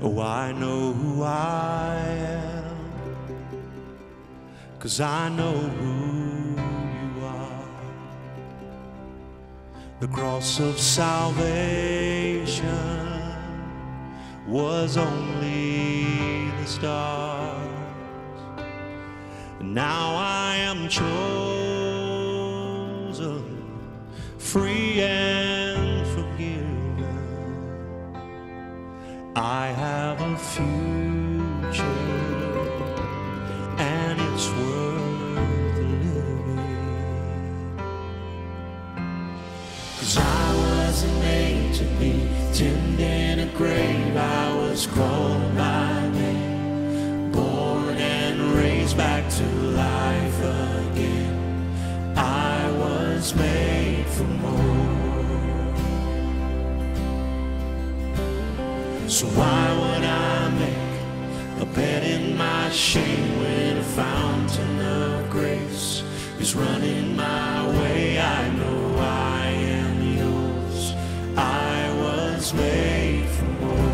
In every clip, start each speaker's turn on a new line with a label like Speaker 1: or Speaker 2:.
Speaker 1: Oh, I know who I am. Cause I know who you are. The cross of salvation was only the start. Now I am chosen, free and I have a future, and it's worth living. Cause I wasn't made to be tinned in a grave, I was called by name, So why would I make a bed in my shame when a fountain of grace is running my way? I know I am yours. I was made for more.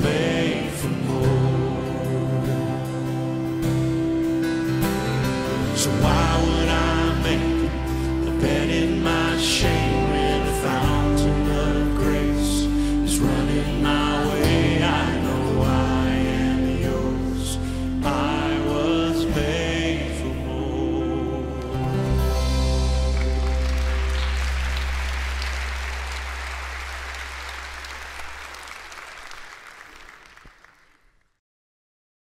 Speaker 1: Made